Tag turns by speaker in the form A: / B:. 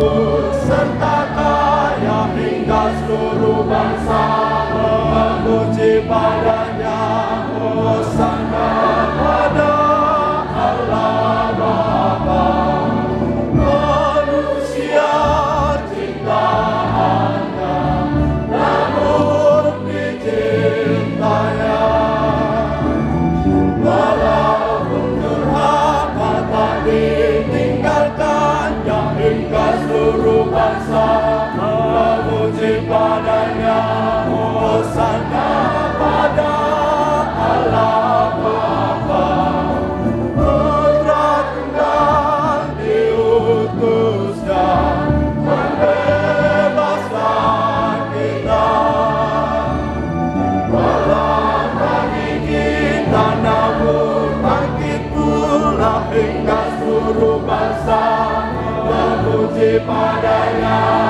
A: Ku hingga seluruh bangsa memuji padanya seluruh bangsa memuji padanya Hosanna pada Allah Bapa Putra tunggal diutusnya dan membebaskan kita Malam pagi kita namun bangkit pula hingga seluruh bangsa. putih padanya